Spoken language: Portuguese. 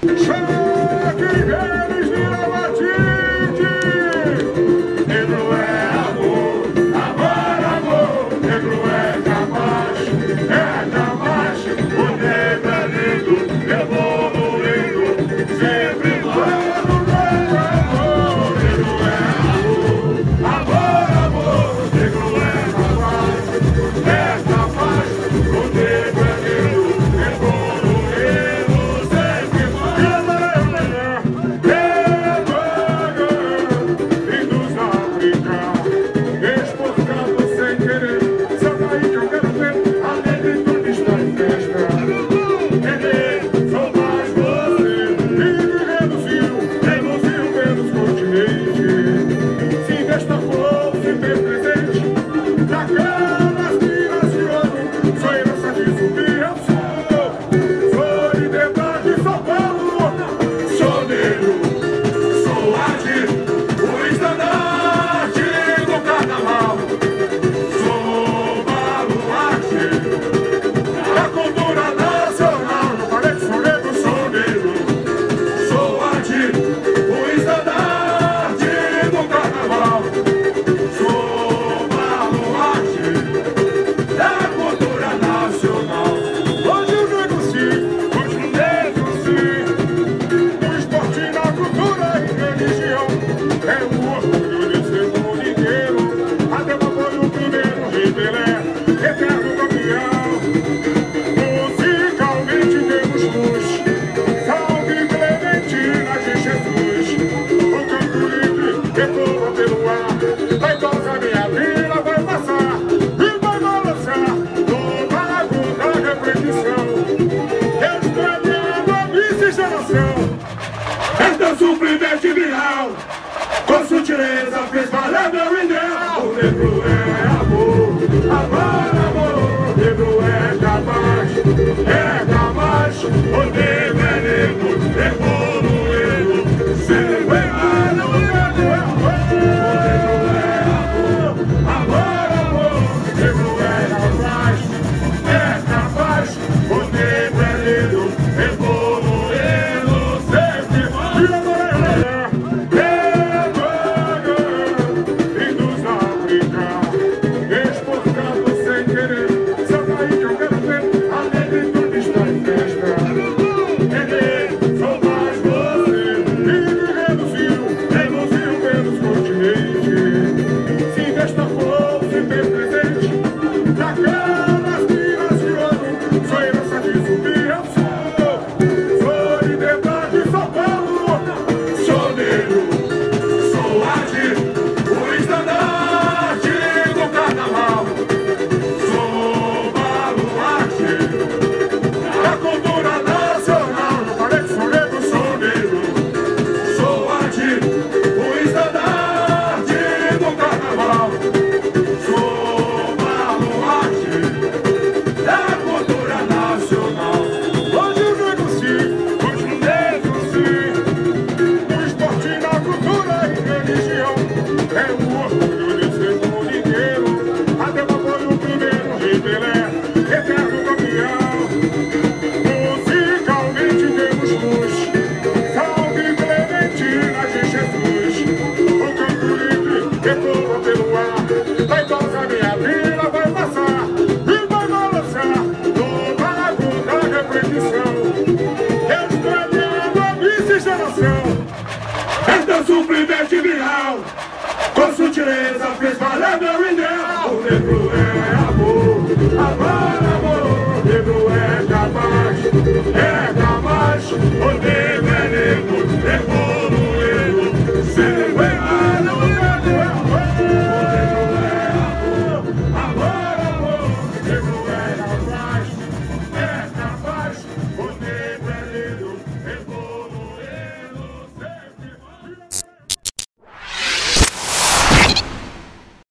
Chegue, Hey, preto é amor. Whoa. Chillin' some fish, but let me